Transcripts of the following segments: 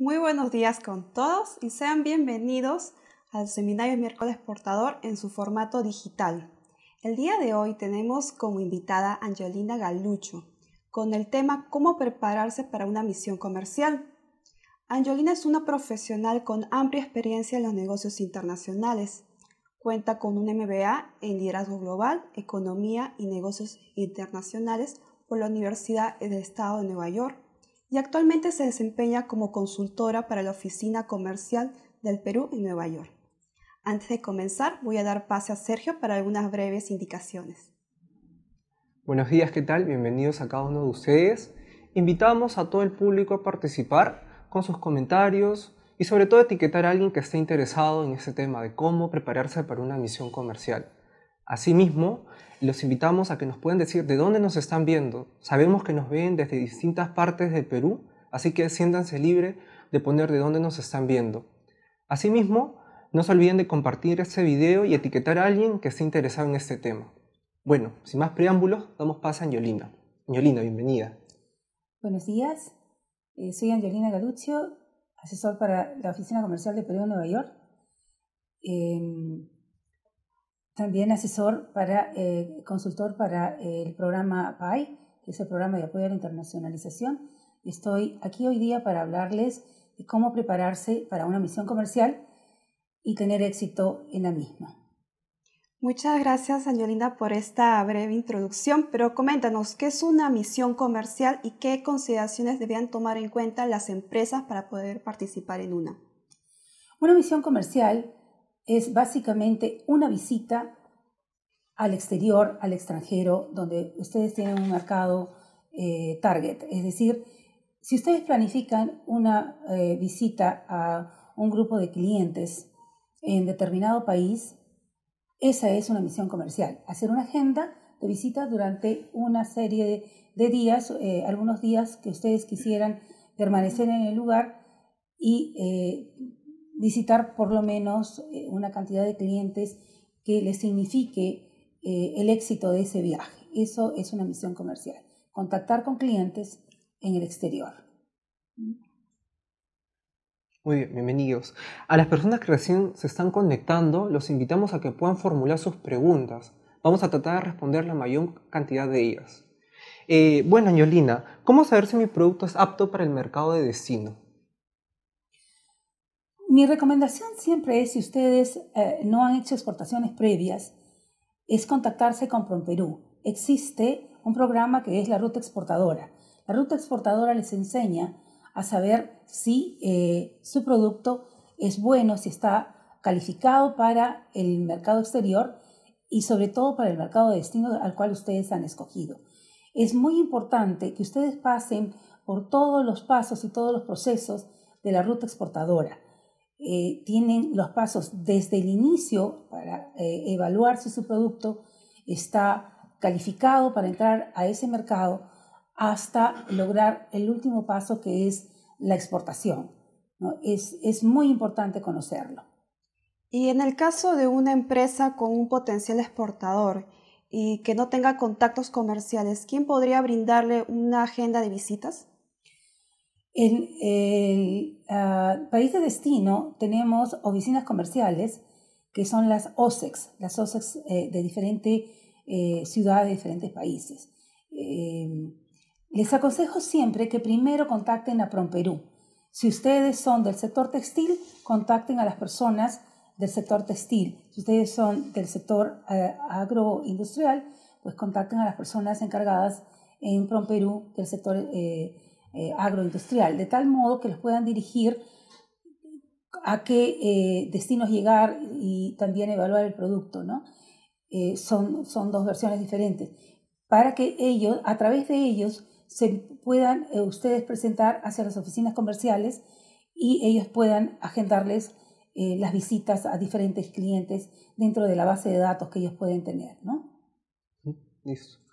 Muy buenos días con todos y sean bienvenidos al seminario miércoles portador en su formato digital. El día de hoy tenemos como invitada Angelina Galucho con el tema Cómo prepararse para una misión comercial. Angelina es una profesional con amplia experiencia en los negocios internacionales. Cuenta con un MBA en Liderazgo Global, Economía y Negocios Internacionales por la Universidad del Estado de Nueva York y actualmente se desempeña como consultora para la Oficina Comercial del Perú en Nueva York. Antes de comenzar, voy a dar pase a Sergio para algunas breves indicaciones. Buenos días, ¿qué tal? Bienvenidos a cada uno de ustedes. Invitamos a todo el público a participar con sus comentarios y sobre todo etiquetar a alguien que esté interesado en este tema de cómo prepararse para una misión comercial. Asimismo, los invitamos a que nos puedan decir de dónde nos están viendo. Sabemos que nos ven desde distintas partes del Perú, así que siéntanse libres de poner de dónde nos están viendo. Asimismo, no se olviden de compartir este video y etiquetar a alguien que esté interesado en este tema. Bueno, sin más preámbulos, damos paso a Angelina. Angelina, bienvenida. Buenos días, eh, soy Angelina Galuccio, asesor para la Oficina Comercial de Perú en Nueva York. Em, también asesor para, eh, consultor para el programa PAI, que es el programa de apoyo a la internacionalización. Estoy aquí hoy día para hablarles de cómo prepararse para una misión comercial y tener éxito en la misma. Muchas gracias, Angelina, por esta breve introducción, pero coméntanos, ¿qué es una misión comercial y qué consideraciones debían tomar en cuenta las empresas para poder participar en una? Una misión comercial es básicamente una visita al exterior, al extranjero, donde ustedes tienen un mercado eh, target. Es decir, si ustedes planifican una eh, visita a un grupo de clientes en determinado país, esa es una misión comercial. Hacer una agenda de visita durante una serie de, días, eh, algunos días que ustedes quisieran permanecer en el lugar y visitar por lo menos eh, una cantidad de clientes que les signifique eh, el éxito de ese viaje. Eso es una misión comercial, contactar con clientes en el exterior. Muy bien, bienvenidos. A las personas que recién se están conectando, los invitamos a que puedan formular sus preguntas. Vamos a tratar de responder la mayor cantidad de ellas. Eh, bueno, Angelina, ¿cómo saber si mi producto es apto para el mercado de destino? Mi recomendación siempre es, si ustedes eh, no han hecho exportaciones previas, es contactarse con PromPerú. Existe un programa que es la ruta exportadora. La ruta exportadora les enseña a saber si eh, su producto es bueno, si está calificado para el mercado exterior y sobre todo para el mercado de destino al cual ustedes han escogido. Es muy importante que ustedes pasen por todos los pasos y todos los procesos de la ruta exportadora eh, tienen los pasos desde el inicio para eh, evaluar si su producto está calificado para entrar a ese mercado hasta lograr el último paso que es la exportación. Es, es muy importante conocerlo. Y en el caso de una empresa con un potencial exportador y que no tenga contactos comerciales, ¿quién podría brindarle una agenda de visitas? En el ah, país de destino tenemos oficinas comerciales que son las OSEX, las OSEX eh, de diferentes eh, ciudades, de diferentes países. Em, les aconsejo siempre que primero contacten a PromPerú. Si ustedes son del sector textil, contacten a las personas del sector textil. Si ustedes son del sector eh, agroindustrial, pues contacten a las personas encargadas en PromPerú del sector eh, agroindustrial, de tal modo que los puedan dirigir a qué eh, destinos llegar y también evaluar el producto, ¿no? Eh, son, son dos versiones diferentes, para que ellos, a través de ellos, se puedan ustedes presentar hacia las oficinas comerciales y ellos puedan agendarles las visitas a diferentes clientes dentro de la base de datos que ellos pueden tener, ¿no? Listo.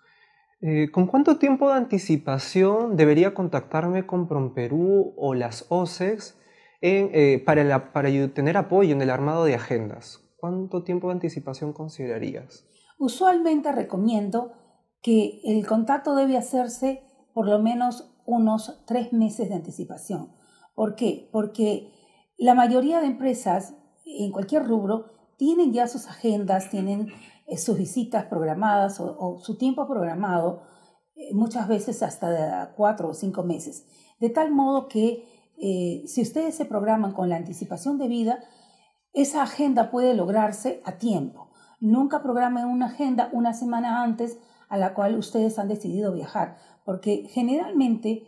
Eh, ¿Con cuánto tiempo de anticipación debería contactarme con PromPerú o las OSEX eh, para, para tener apoyo en el armado de agendas? ¿Cuánto tiempo de anticipación considerarías? Usualmente recomiendo que el contacto debe hacerse por lo menos unos tres meses de anticipación, ¿Por qué? Porque la mayoría de empresas en cualquier rubro tienen ya sus agendas, tienen sus visitas programadas o, su tiempo programado, eh, muchas veces hasta cuatro o cinco meses. De tal modo que eh, si ustedes se programan con la anticipación de vida, esa agenda puede lograrse a tiempo. Nunca programen una agenda una semana antes a la cual ustedes han decidido viajar, porque generalmente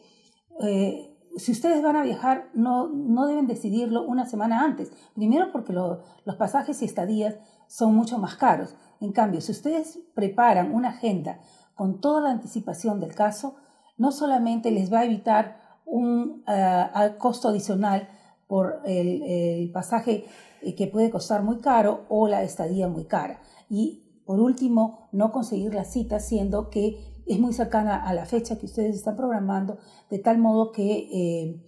si ustedes van a viajar, no, no deben decidirlo una semana antes. Primero porque los pasajes y estadías son mucho más caros. En cambio, si ustedes preparan una agenda con toda la anticipación del caso, no solamente les va a evitar un uh, costo adicional por el, pasaje eh, que puede costar muy caro o la estadía muy cara. Y por último, no conseguir la cita, siendo que es muy cercana a la fecha que ustedes están programando, de tal modo que eh,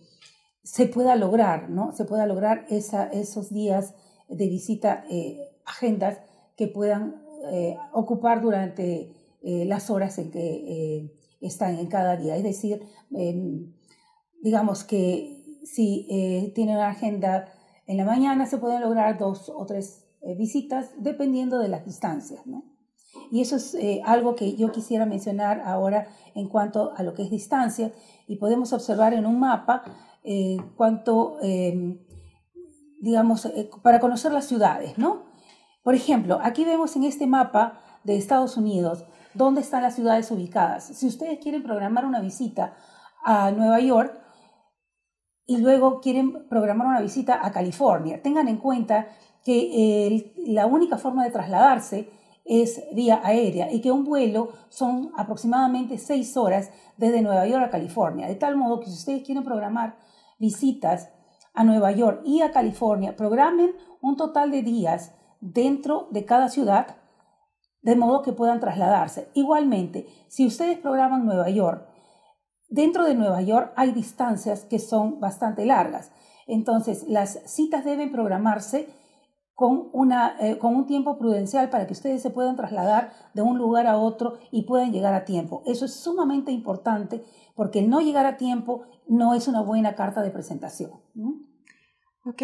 se pueda lograr, ¿no? Se pueda lograr esos días de visita, eh, agendas que puedan eh, ocupar durante las horas en que están en cada día. Es decir, digamos que si tienen una agenda en la mañana, se pueden lograr dos o tres visitas dependiendo de las distancias, ¿no? Y eso es eh, algo que yo quisiera mencionar ahora en cuanto a lo que es distancia. Y podemos observar en un mapa eh, cuánto, digamos, eh, para conocer las ciudades, ¿no? Por ejemplo, aquí vemos en este mapa de Estados Unidos dónde están las ciudades ubicadas. Si ustedes quieren programar una visita a Nueva York y luego quieren programar una visita a California, tengan en cuenta que la única forma de trasladarse es vía aérea y que un vuelo son aproximadamente seis horas desde Nueva York a California. De tal modo que si ustedes quieren programar visitas a Nueva York y a California, programen un total de días dentro de cada ciudad de modo que puedan trasladarse. Igualmente, si ustedes programan Nueva York, dentro de Nueva York hay distancias que son bastante largas. Entonces, las citas deben programarse con, una, eh, con un tiempo prudencial para que ustedes se puedan trasladar de un lugar a otro y puedan llegar a tiempo. Eso es sumamente importante porque no llegar a tiempo no es una buena carta de presentación. Ok.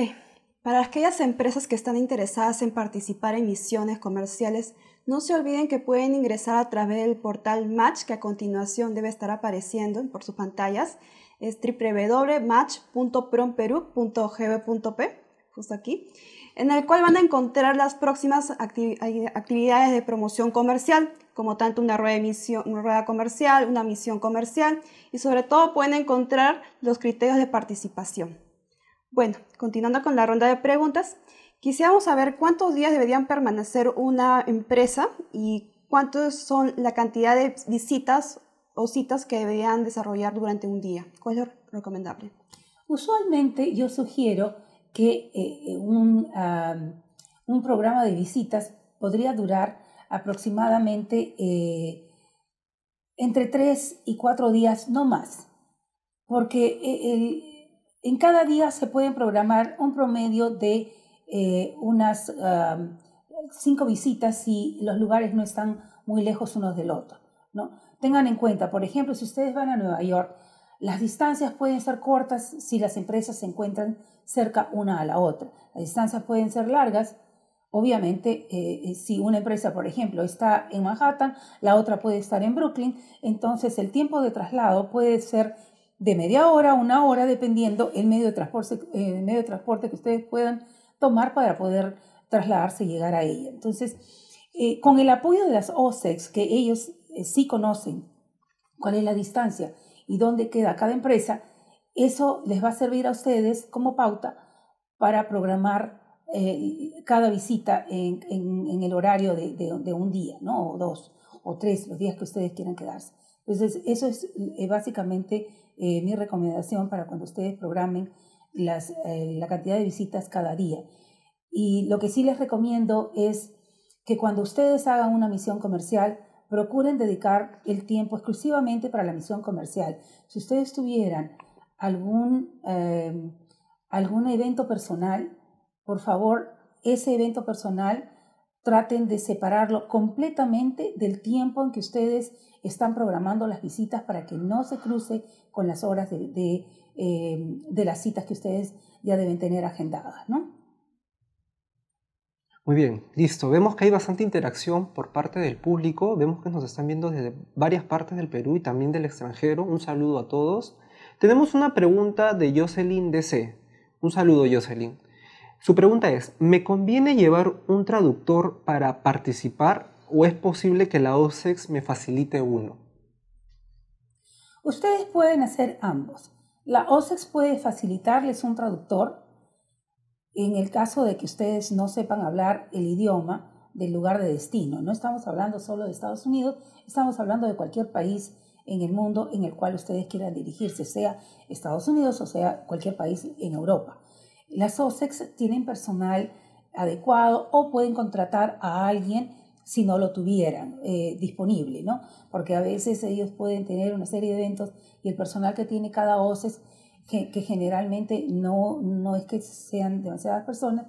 Para aquellas empresas que están interesadas en participar en misiones comerciales, no se olviden que pueden ingresar a través del portal Match, que a continuación debe estar apareciendo por sus pantallas. Es www.match.promperú.gb.p, justo aquí en el cual van a encontrar las próximas actividades de promoción comercial, como tanto una rueda comercial, una misión comercial y sobre todo pueden encontrar los criterios de participación. Bueno, continuando con la ronda de preguntas, quisiéramos saber cuántos días deberían permanecer una empresa y cuántos son la cantidad de visitas o citas que deberían desarrollar durante un día. ¿Cuál es lo recomendable? Usualmente yo sugiero que eh, eh, un, un, programa de visitas podría durar aproximadamente eh, entre tres y cuatro días, no más, porque en cada día se pueden programar un promedio de unas cinco visitas si los lugares no están muy lejos unos del otro. Tengan en cuenta, por ejemplo, si ustedes van a Nueva York, las distancias pueden ser cortas si las empresas se encuentran cerca una a la otra. Las distancias pueden ser largas. Obviamente, eh, eh, si una empresa, por ejemplo, está en Manhattan, la otra puede estar en Brooklyn, entonces el tiempo de traslado puede ser de media hora a una hora, dependiendo el medio de transporte, el medio de transporte que ustedes puedan tomar para poder trasladarse y llegar a ella. Entonces, eh, con el apoyo de las OSEX, que ellos sí conocen cuál es la distancia y dónde queda cada empresa, eso les va a servir a ustedes como pauta para programar eh, cada visita en, el horario de, un día, ¿no? O dos, o tres, los días que ustedes quieran quedarse. Entonces, eso es eh, básicamente eh, mi recomendación para cuando ustedes programen las, la cantidad de visitas cada día. Y lo que sí les recomiendo es que cuando ustedes hagan una misión comercial, procuren dedicar el tiempo exclusivamente para la misión comercial. Si ustedes tuvieran algún, em, algún evento personal, por favor, ese evento personal traten de separarlo completamente del tiempo en que ustedes están programando las visitas para que no se cruce con las horas de, eh, de las citas que ustedes ya deben tener agendadas, ¿no? Muy bien, listo. Vemos que hay bastante interacción por parte del público. Vemos que nos están viendo desde varias partes del Perú y también del extranjero. Un saludo a todos. Tenemos una pregunta de Jocelyn DC. Un saludo, Jocelyn. Su pregunta es, ¿me conviene llevar un traductor para participar o es posible que la OSEX me facilite uno? Ustedes pueden hacer ambos. La OSEX puede facilitarles un traductor en el caso de que ustedes no sepan hablar el idioma del lugar de destino. No estamos hablando solo de Estados Unidos, estamos hablando de cualquier país en el mundo en el cual ustedes quieran dirigirse, sea Estados Unidos o sea cualquier país en Europa. Las OSEX tienen personal adecuado o pueden contratar a alguien si no lo tuvieran eh, disponible, ¿no? Porque a veces ellos pueden tener una serie de eventos y el personal que tiene cada OSEX que, generalmente no, no es que sean demasiadas personas,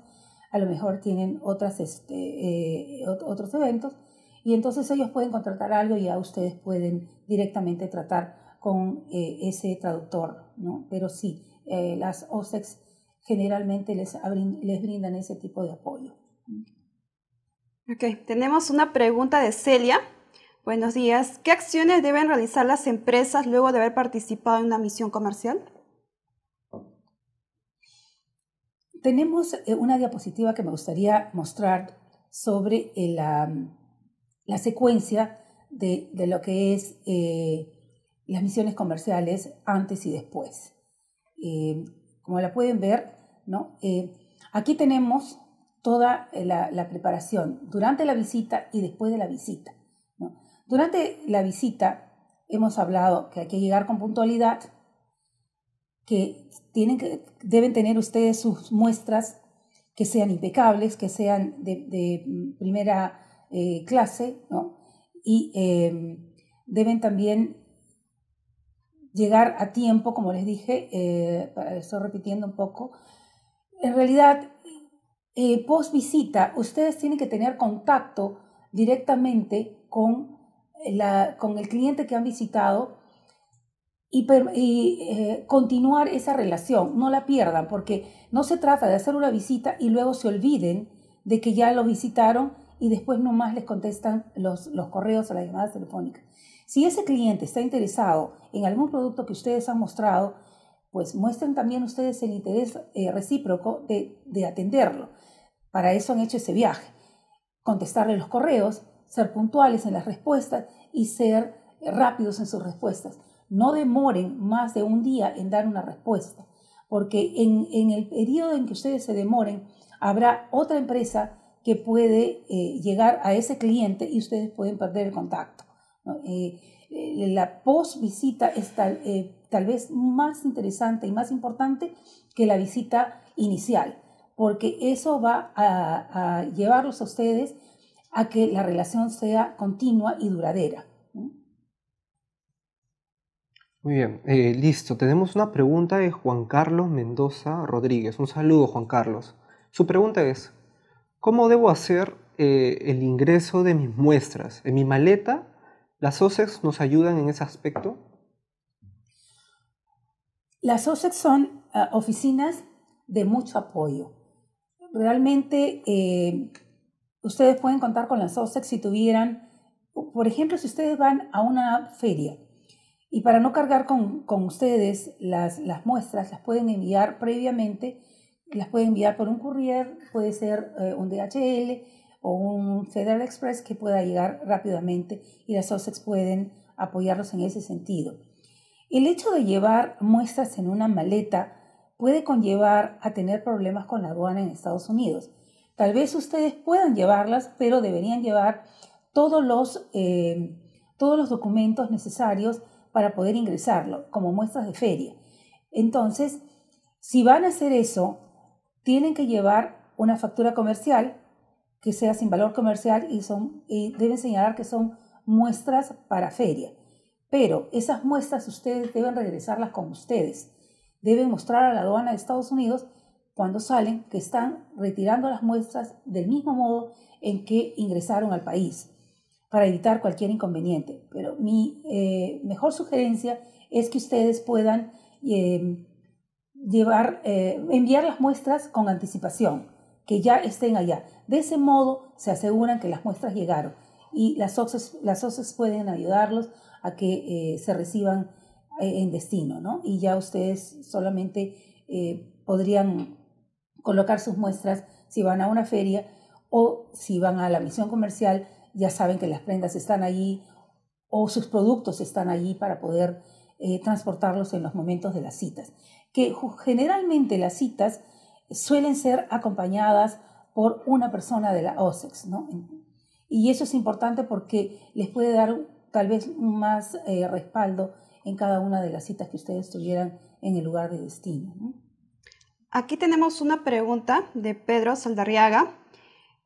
a lo mejor tienen otras, este, eh, otros eventos y entonces ellos pueden contratar algo y ya ustedes pueden directamente tratar con eh, ese traductor, ¿no? Pero sí, las OSEX generalmente les, les brindan ese tipo de apoyo. Ok, tenemos una pregunta de Celia. Buenos días. ¿Qué acciones deben realizar las empresas luego de haber participado en una misión comercial? Tenemos eh, una diapositiva que me gustaría mostrar sobre eh, la, la secuencia de, de, lo que es eh, las misiones comerciales antes y después. Como la pueden ver, ¿no? aquí tenemos toda la, la, preparación durante la visita y después de la visita. Durante la visita hemos hablado que hay que llegar con puntualidad, que, tienen que deben tener ustedes sus muestras que sean impecables, que sean de, primera eh, clase, ¿no? Y eh, deben también llegar a tiempo, como les dije, eh, estoy repitiendo un poco. En realidad, post visita, ustedes tienen que tener contacto directamente con, la, con el cliente que han visitado y, eh, continuar esa relación, no la pierdan, porque no se trata de hacer una visita y luego se olviden de que ya lo visitaron y después nomás les contestan los, los correos o las llamadas telefónicas. Si ese cliente está interesado en algún producto que ustedes han mostrado, pues muestren también ustedes el interés eh, recíproco de, de atenderlo. Para eso han hecho ese viaje. Contestarle los correos, ser puntuales en las respuestas y ser rápidos en sus respuestas no demoren más de un día en dar una respuesta, porque en, el periodo en que ustedes se demoren, habrá otra empresa que puede eh, llegar a ese cliente y ustedes pueden perder el contacto. Eh, eh, la post visita es tal, tal, vez más interesante y más importante que la visita inicial, porque eso va a, a llevarlos a ustedes a que la relación sea continua y duradera. Muy bien, eh, listo. Tenemos una pregunta de Juan Carlos Mendoza Rodríguez. Un saludo, Juan Carlos. Su pregunta es, ¿cómo debo hacer eh, el ingreso de mis muestras? ¿En mi maleta? ¿Las OSEX nos ayudan en ese aspecto? Las OSEX son ah, oficinas de mucho apoyo. Realmente eh, ustedes pueden contar con las OSEX si tuvieran, por ejemplo, si ustedes van a una feria y para no cargar con, con ustedes las, las, muestras, las pueden enviar previamente, las pueden enviar por un courier, puede ser eh, un DHL o un Federal Express que pueda llegar rápidamente y las OSEX pueden apoyarlos en ese sentido. El hecho de llevar muestras en una maleta puede conllevar a tener problemas con la aduana en Estados Unidos. Tal vez ustedes puedan llevarlas, pero deberían llevar todos los, eh, todos los documentos necesarios para poder ingresarlo, como muestras de feria. Entonces, si van a hacer eso, tienen que llevar una factura comercial que sea sin valor comercial y, son, deben señalar que son muestras para feria. Pero esas muestras ustedes deben regresarlas con ustedes. Deben mostrar a la aduana de Estados Unidos cuando salen que están retirando las muestras del mismo modo en que ingresaron al país para evitar cualquier inconveniente. Pero mi eh, mejor sugerencia es que ustedes puedan eh, llevar, eh, enviar las muestras con anticipación, que ya estén allá. De ese modo se aseguran que las muestras llegaron y las OCES, las pueden ayudarlos a que se reciban en destino, ¿no? Y ya ustedes solamente podrían colocar sus muestras si van a una feria o si van a la misión comercial, ya saben que las prendas están allí o sus productos están allí para poder eh, transportarlos en los momentos de las citas. Que generalmente las citas suelen ser acompañadas por una persona de la OSEX, ¿no? Y eso es importante porque les puede dar tal vez más eh, respaldo en cada una de las citas que ustedes tuvieran en el lugar de destino. Aquí tenemos una pregunta de Pedro Saldarriaga.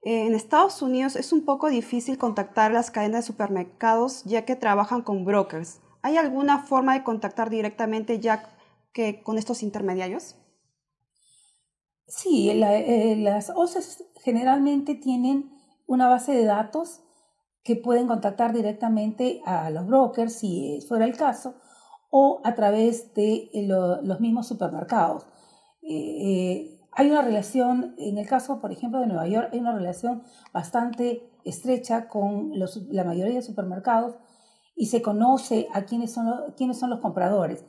Eh, en Estados Unidos es un poco difícil contactar las cadenas de supermercados ya que trabajan con brokers. ¿Hay alguna forma de contactar directamente ya que con estos intermediarios? Sí, eh, las OCEs generalmente tienen una base de datos que pueden contactar directamente a los brokers si fuera el caso o a través de eh, los mismos supermercados. Eh, hay una relación, en el caso, por ejemplo, de Nueva York, hay una relación bastante estrecha con la mayoría de supermercados y se conoce a quiénes son los, quiénes son los compradores.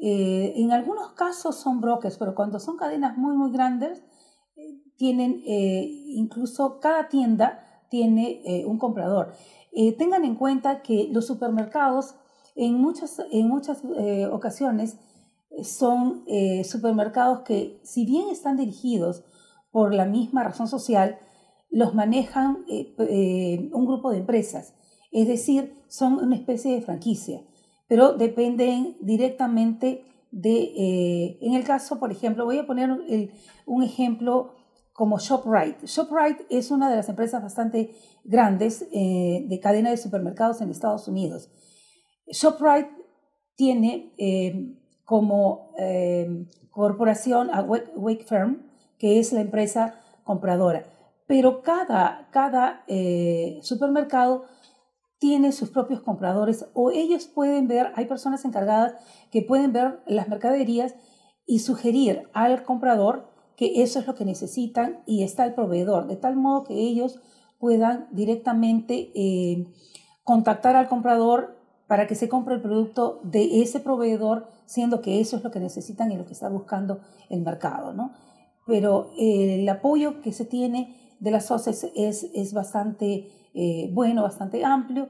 Eh, en algunos casos son brokers, pero cuando son cadenas muy, muy grandes, eh, tienen incluso cada tienda tiene un comprador. tengan en cuenta que los supermercados en muchas, en muchas ocasiones son eh, supermercados que, si bien están dirigidos por la misma razón social, los manejan eh, eh, un grupo de empresas, es decir, son una especie de franquicia, pero dependen directamente de, en el caso, por ejemplo, voy a poner un ejemplo como ShopRite. ShopRite es una de las empresas bastante grandes de cadena de supermercados en Estados Unidos. ShopRite tiene como eh, corporación a Wake Firm, que es la empresa compradora. Pero cada, cada eh, supermercado tiene sus propios compradores o ellos pueden ver, hay personas encargadas que pueden ver las mercaderías y sugerir al comprador que eso es lo que necesitan y está el proveedor, de tal modo que ellos puedan directamente eh, contactar al comprador para que se compre el producto de ese proveedor, siendo que eso es lo que necesitan y lo que está buscando el mercado. ¿no? Pero eh, el apoyo que se tiene de las OCEs es, es bastante eh, bueno, bastante amplio.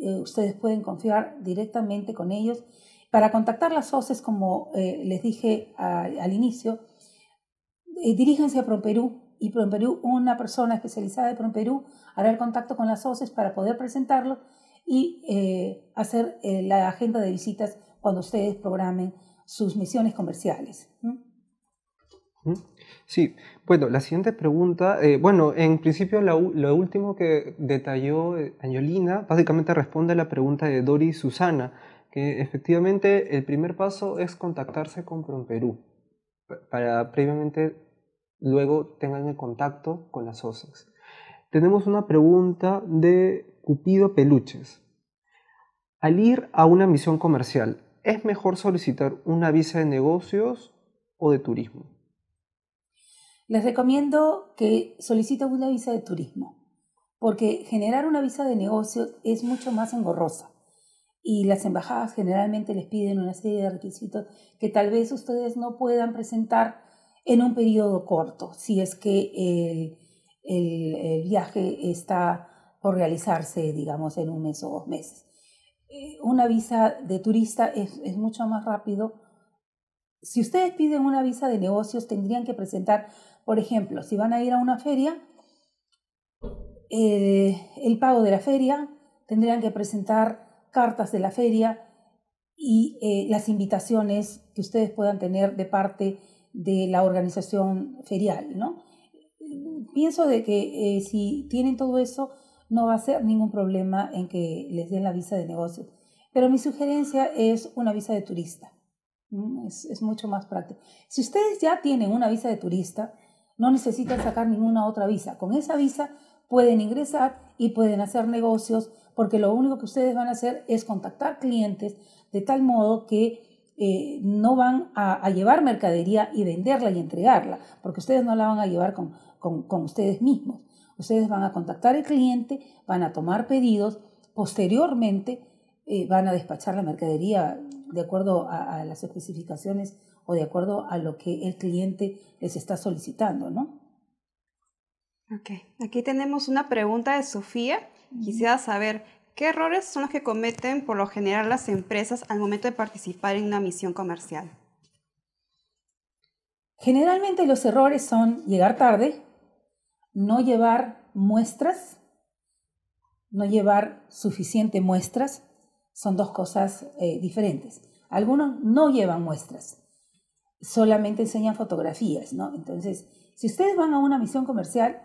Eh, ustedes pueden confiar directamente con ellos. Para contactar las OCEs, como les dije al inicio, diríjense a ProPerú y ProPerú, una persona especializada de ProPerú, hará el contacto con las OCEs para poder presentarlo y eh, hacer eh, la agenda de visitas cuando ustedes programen sus misiones comerciales. Sí, bueno, la siguiente pregunta, eh, bueno, en principio lo, último que detalló Angelina básicamente responde a la pregunta de Dori y Susana, que efectivamente el primer paso es contactarse con PromPerú para previamente luego tengan el contacto con las OSEX. Tenemos una pregunta de Cupido Peluches. Al ir a una misión comercial, ¿es mejor solicitar una visa de negocios o de turismo? Les recomiendo que soliciten una visa de turismo, porque generar una visa de negocios es mucho más engorrosa y las embajadas generalmente les piden una serie de requisitos que tal vez ustedes no puedan presentar en un periodo corto, si es que el, el viaje está por realizarse, digamos, en un mes o dos meses. Eh, una visa de turista es, es, mucho más rápido. Si ustedes piden una visa de negocios, tendrían que presentar, por ejemplo, si van a ir a una feria, eh, el pago de la feria, tendrían que presentar cartas de la feria y eh, las invitaciones que ustedes puedan tener de parte de la organización ferial, ¿no? Pienso de que si tienen todo eso, no va a ser ningún problema en que les den la visa de negocio. Pero mi sugerencia es una visa de turista. Es mucho más práctico. Si ustedes ya tienen una visa de turista, no necesitan sacar ninguna otra visa. Con esa visa pueden ingresar y pueden hacer negocios porque lo único que ustedes van a hacer es contactar clientes de tal modo que eh, no van a, llevar mercadería y venderla y entregarla, porque ustedes no la van a llevar con, con, ustedes mismos. Ustedes van a contactar al cliente, van a tomar pedidos, posteriormente eh, van a despachar la mercadería de acuerdo a, las especificaciones o de acuerdo a lo que el cliente les está solicitando, ¿no? Ok, aquí tenemos una pregunta de Sofía. Quisiera saber, ¿qué errores son los que cometen por lo general las empresas al momento de participar en una misión comercial? Generalmente los errores son llegar tarde, no llevar muestras, no llevar suficiente muestras, son dos cosas eh, diferentes. Algunos no llevan muestras, solamente enseñan fotografías, ¿no? Entonces, si ustedes van a una misión comercial,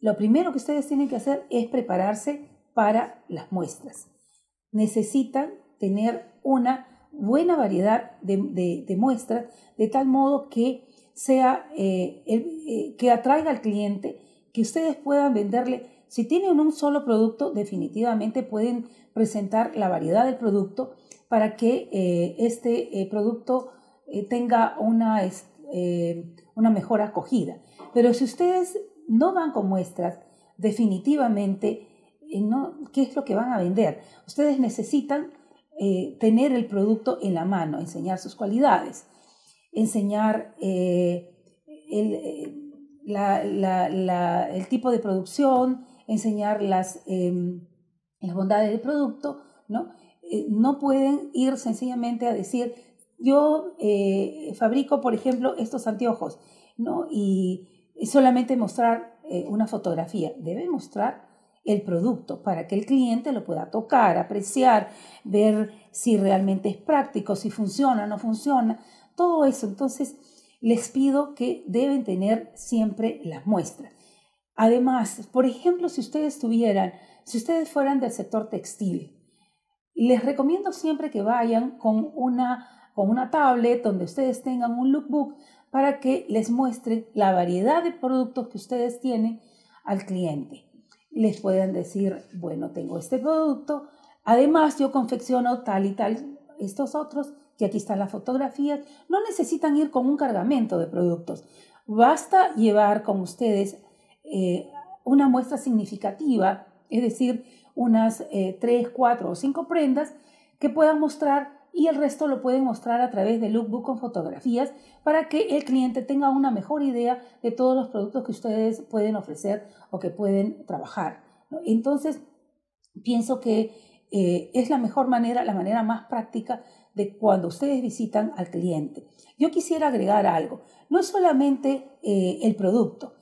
lo primero que ustedes tienen que hacer es prepararse para las muestras. Necesitan tener una buena variedad de, muestras de tal modo que sea eh, eh, que atraiga al cliente, que ustedes puedan venderle. Si tienen un solo producto, definitivamente pueden presentar la variedad del producto para que eh, este producto tenga una, una mejor acogida. Pero si ustedes no van con muestras, definitivamente, no, ¿qué es lo que van a vender? Ustedes necesitan tener el producto en la mano, enseñar sus cualidades enseñar eh, el, eh, el, tipo de producción, enseñar las, em, las bondades del producto, ¿no? Eh, no pueden ir sencillamente a decir, yo fabrico, por ejemplo, estos anteojos, ¿no? Y solamente mostrar una fotografía. Debe mostrar el producto para que el cliente lo pueda tocar, apreciar, ver si realmente es práctico, si funciona no funciona todo eso. Entonces, les pido que deben tener siempre las muestras. Además, por ejemplo, si ustedes tuvieran, si ustedes fueran del sector textil, les recomiendo siempre que vayan con una, con una tablet donde ustedes tengan un lookbook para que les muestre la variedad de productos que ustedes tienen al cliente. Les puedan decir, bueno, tengo este producto, además yo confecciono tal y tal estos otros, que aquí están las fotografías, no necesitan ir con un cargamento de productos. Basta llevar con ustedes eh, una muestra significativa, es decir, unas eh, tres, cuatro o cinco prendas que puedan mostrar y el resto lo pueden mostrar a través de lookbook con fotografías para que el cliente tenga una mejor idea de todos los productos que ustedes pueden ofrecer o que pueden trabajar. Entonces, pienso que eh, es la mejor manera, la manera más práctica de cuando ustedes visitan al cliente. Yo quisiera agregar algo. No es solamente eh, el producto,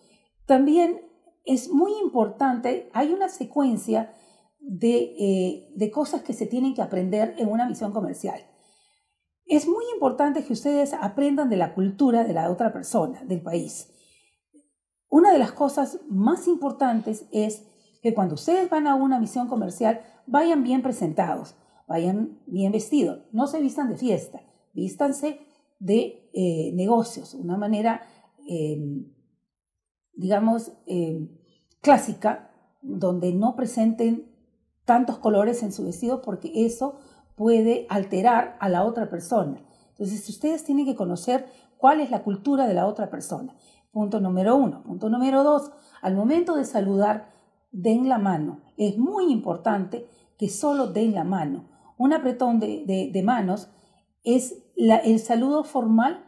también es muy importante, hay una secuencia de, eh, de cosas que se tienen que aprender en una misión comercial. Es muy importante que ustedes aprendan de la cultura de la otra persona, del país. Una de las cosas más importantes es que cuando ustedes van a una misión comercial vayan bien presentados vayan bien vestidos, no se vistan de fiesta, vístanse de eh, negocios, una manera, em, digamos, em, clásica, donde no presenten tantos colores en su vestido porque eso puede alterar a la otra persona. Entonces, ustedes tienen que conocer cuál es la cultura de la otra persona. Punto número uno. Punto número dos, al momento de saludar, den la mano. Es muy importante que solo den la mano. Un apretón de, manos es el saludo formal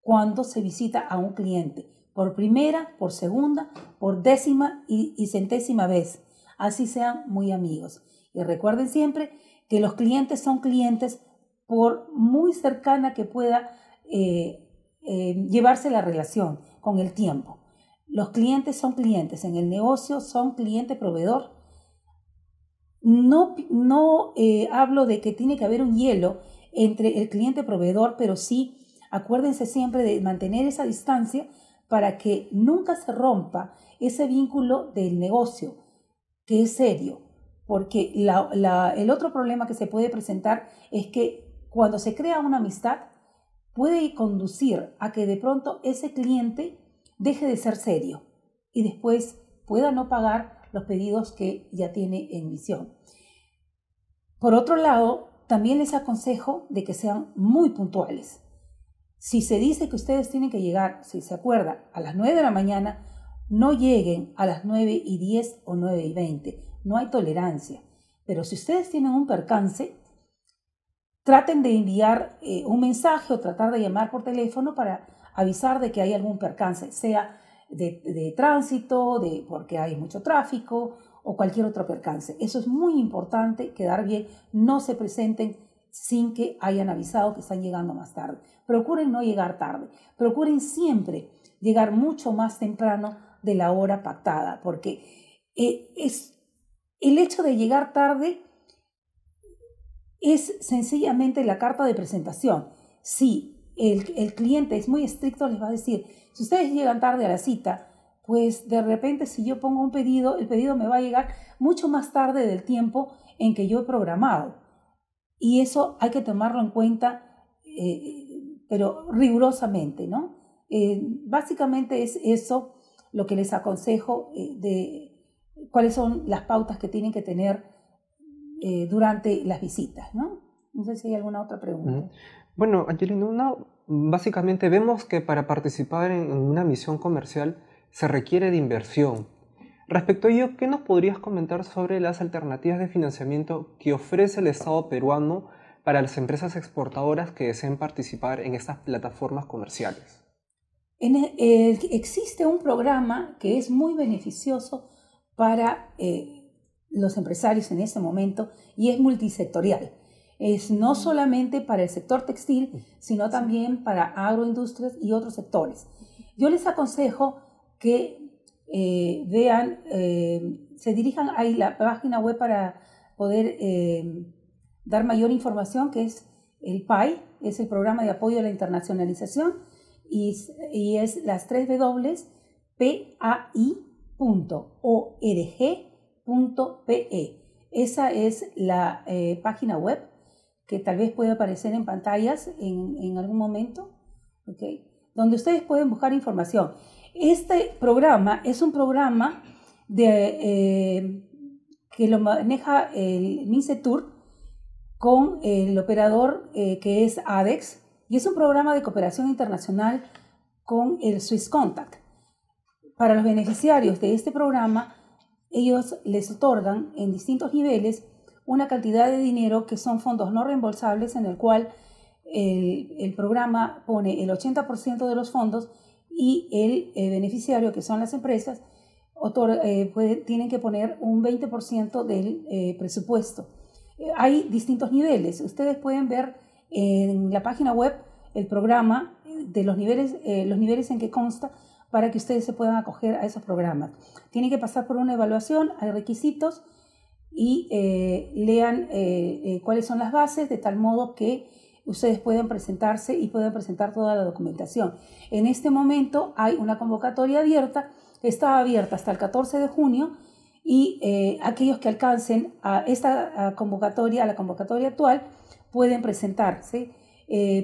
cuando se visita a un cliente, por primera, por segunda, por décima y, centésima vez. Así sean muy amigos. Y recuerden siempre que los clientes son clientes por muy cercana que pueda eh, eh, llevarse la relación con el tiempo. Los clientes son clientes, en el negocio son cliente proveedor no, no eh, hablo de que tiene que haber un hielo entre el cliente proveedor, pero sí acuérdense siempre de mantener esa distancia para que nunca se rompa ese vínculo del negocio, que es serio. Porque el otro problema que se puede presentar es que cuando se crea una amistad, puede conducir a que de pronto ese cliente deje de ser serio y después pueda no pagar los pedidos que ya tiene en visión. Por otro lado, también les aconsejo de que sean muy puntuales. Si se dice que ustedes tienen que llegar, si se acuerda, a las 9 de la mañana, no lleguen a las 9 y 10 o 9 y 20. No hay tolerancia. Pero si ustedes tienen un percance, traten de enviar eh, un mensaje o tratar de llamar por teléfono para avisar de que hay algún percance, sea de, tránsito, de, porque hay mucho tráfico o cualquier otro percance. Eso es muy importante, quedar bien, no se presenten sin que hayan avisado que están llegando más tarde. Procuren no llegar tarde, procuren siempre llegar mucho más temprano de la hora pactada, porque eh, es, el hecho de llegar tarde es sencillamente la carta de presentación. Si el, el cliente es muy estricto, les va a decir, si ustedes llegan tarde a la cita, pues de repente si yo pongo un pedido, el pedido me va a llegar mucho más tarde del tiempo en que yo he programado. Y eso hay que tomarlo en cuenta, eh, pero rigurosamente, ¿no? Eh, básicamente es eso lo que les aconsejo eh, de cuáles son las pautas que tienen que tener durante las visitas, ¿no? No sé si hay alguna otra pregunta. Bueno, Angelina, Básicamente vemos que para participar en una misión comercial se requiere de inversión. Respecto a ello, ¿qué nos podrías comentar sobre las alternativas de financiamiento que ofrece el Estado peruano para las empresas exportadoras que deseen participar en estas plataformas comerciales? Existe un programa que es muy beneficioso para eh, los empresarios en este momento y es multisectorial. Es no solamente para el sector textil, sino también para agroindustrias y otros sectores. Yo les aconsejo que eh, vean, eh, se dirijan a la página web para poder eh, dar mayor información, que es el PAI, es el Programa de Apoyo a la Internacionalización, y, es las tres W, pai.org.pe. Esa es la página web que tal vez pueda aparecer en pantallas en, en algún momento, ¿okay? donde ustedes pueden buscar información. Este programa es un programa de, eh, que lo maneja el MINCETUR con el operador eh, que es ADEX y es un programa de cooperación internacional con el Swiss Contact. Para los beneficiarios de este programa, ellos les otorgan en distintos niveles una cantidad de dinero que son fondos no reembolsables en el cual el, programa pone el 80% de los fondos y el eh, beneficiario, que son las empresas, eh, tienen que poner un 20% del eh, presupuesto. hay distintos niveles. Ustedes pueden ver en la página web el programa de los niveles, los niveles en que consta para que ustedes se puedan acoger a esos programas. Tienen que pasar por una evaluación, hay requisitos y eh, lean eh, eh, cuáles son las bases de tal modo que ustedes puedan presentarse y puedan presentar toda la documentación. En este momento hay una convocatoria abierta, está abierta hasta el 14 de junio y aquellos que alcancen a esta convocatoria, a la convocatoria actual, pueden presentarse.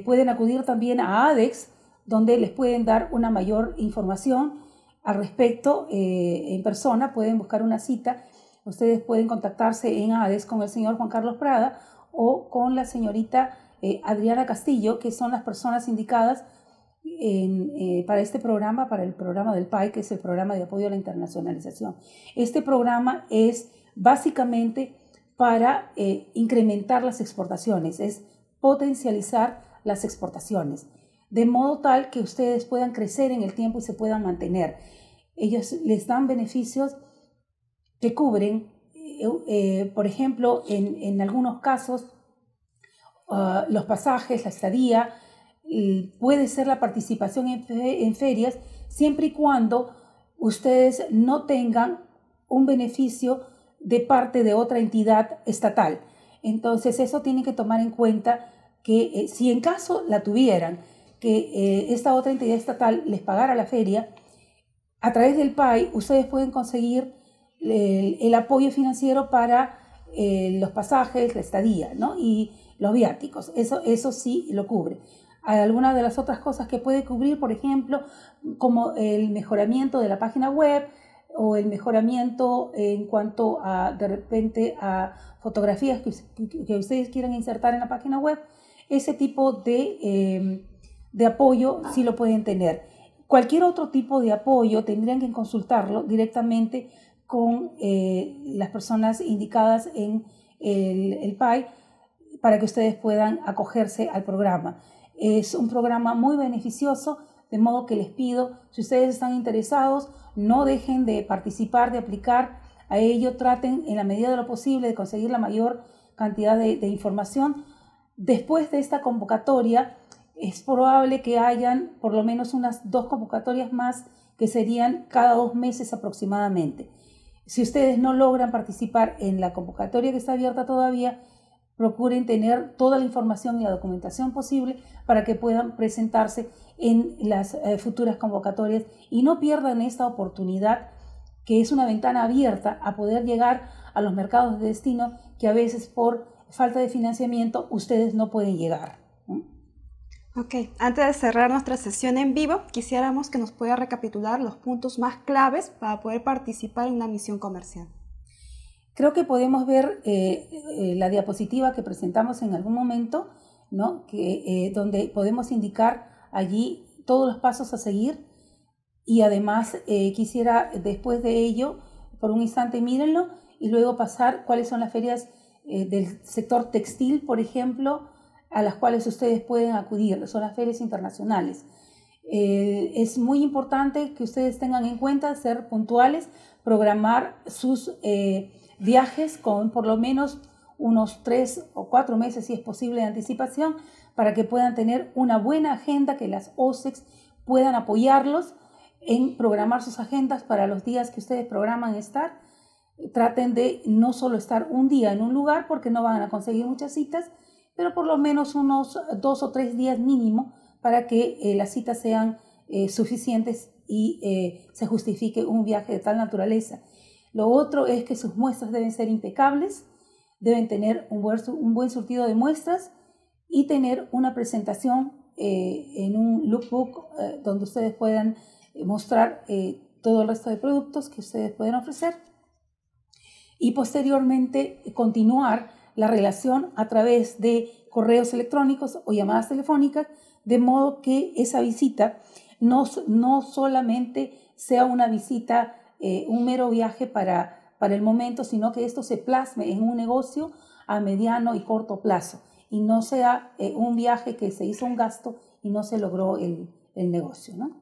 pueden acudir también a ADEX, donde les pueden dar una mayor información al respecto en persona, pueden buscar una cita Ustedes pueden contactarse en ADES con el señor Juan Carlos Prada o con la señorita eh, Adriana Castillo, que son las personas indicadas eh, para este programa, para el programa del PAI, que es el programa de apoyo a la internacionalización. Este programa es básicamente para eh, incrementar las exportaciones, es potencializar las exportaciones, de modo tal que ustedes puedan crecer en el tiempo y se puedan mantener. Ellos les dan beneficios que cubren, eh, eh, por ejemplo, en, algunos casos, ah, los pasajes, la estadía, puede ser la participación en, ferias, siempre y cuando ustedes no tengan un beneficio de parte de otra entidad estatal. Entonces, eso tienen que tomar en cuenta que eh, si en caso la tuvieran, que esta otra entidad estatal les pagara la feria, a través del PAI ustedes pueden conseguir el, apoyo financiero para eh, los pasajes, la estadía ¿no? y los viáticos. Eso, eso sí lo cubre. Hay algunas de las otras cosas que puede cubrir, por ejemplo, como el mejoramiento de la página web o el mejoramiento en cuanto a, de repente, a fotografías que, ustedes quieran insertar en la página web. Ese tipo de, eh, de apoyo sí lo pueden tener. Cualquier otro tipo de apoyo tendrían que consultarlo directamente con eh, las personas indicadas en el, el PAI para que ustedes puedan acogerse al programa. Es un programa muy beneficioso, de modo que les pido, si ustedes están interesados, no dejen de participar, de aplicar a ello, traten en la medida de lo posible de conseguir la mayor cantidad de, información. Después de esta convocatoria, es probable que hayan por lo menos unas dos convocatorias más que serían cada dos meses aproximadamente. Si ustedes no logran participar en la convocatoria que está abierta todavía, procuren tener toda la información y la documentación posible para que puedan presentarse en las eh, futuras convocatorias y no pierdan esta oportunidad que es una ventana abierta a poder llegar a los mercados de destino que a veces por falta de financiamiento ustedes no pueden llegar. Ok, antes de cerrar nuestra sesión en vivo, quisiéramos que nos pueda recapitular los puntos más claves para poder participar en una misión comercial. Creo que podemos ver eh, eh, la diapositiva que presentamos en algún momento, ¿no? que, eh, donde podemos indicar allí todos los pasos a seguir y además quisiera después de ello, por un instante mírenlo y luego pasar cuáles son las ferias del sector textil, por ejemplo, a las cuales ustedes pueden acudir, son las ferias internacionales. es muy importante que ustedes tengan en cuenta ser puntuales, programar sus viajes con por lo menos unos tres o cuatro meses, si es posible, de anticipación, para que puedan tener una buena agenda, que las OSEX puedan apoyarlos en programar sus agendas para los días que ustedes programan estar. Traten de no solo estar un día en un lugar, porque no van a conseguir muchas citas, pero por lo menos unos dos o tres días mínimo para que eh, las citas sean eh, suficientes y eh, se justifique un viaje de tal naturaleza. Lo otro es que sus muestras deben ser impecables, deben tener un buen, un buen surtido de muestras y tener una presentación eh, en un lookbook eh, donde ustedes puedan eh, mostrar todo el resto de productos que ustedes pueden ofrecer y posteriormente continuar la relación a través de correos electrónicos o llamadas telefónicas, de modo que esa visita no, no solamente sea una visita eh, un mero viaje para, para el momento, sino que esto se plasme en un negocio a mediano y corto plazo y no sea eh, un viaje que se hizo un gasto y no se logró el, el negocio. ¿no?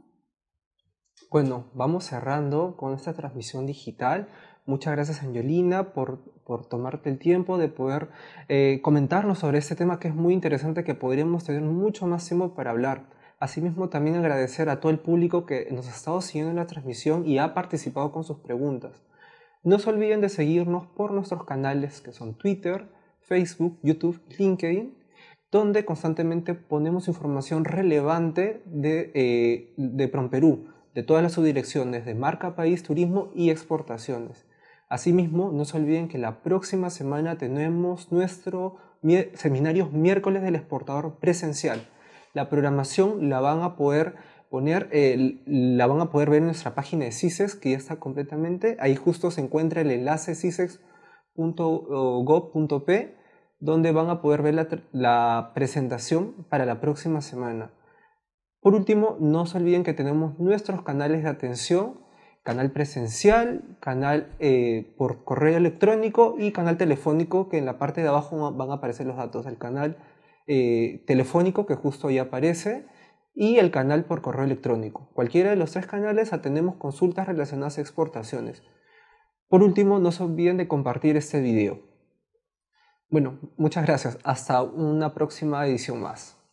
Bueno, vamos cerrando con esta transmisión digital. Muchas gracias Angelina por, por tomarte el tiempo de poder eh, comentarnos sobre este tema que es muy interesante, que podríamos tener mucho más tiempo para hablar. Asimismo, también agradecer a todo el público que nos ha estado siguiendo en la transmisión y ha participado con sus preguntas. No se olviden de seguirnos por nuestros canales que son Twitter, Facebook, YouTube, LinkedIn, donde constantemente ponemos información relevante de, eh, de Promperú, de todas las subdirecciones de marca, país, turismo y exportaciones. Asimismo, no se olviden que la próxima semana tenemos nuestro seminario miércoles del exportador presencial la programación la van a poder poner, la van a poder ver en nuestra página de CISEX, que ya está completamente. Ahí justo se encuentra el enlace cisex.gov.p, donde van a poder ver la, la presentación para la próxima semana. Por último, no se olviden que tenemos nuestros canales de atención, canal presencial, canal eh, por correo electrónico y canal telefónico, que en la parte de abajo van a aparecer los datos del canal eh, telefónico que justo ahí aparece y el canal por correo electrónico. Cualquiera de los tres canales atendemos consultas relacionadas a exportaciones. Por último, no se olviden de compartir este video. Bueno, muchas gracias. Hasta una próxima edición más.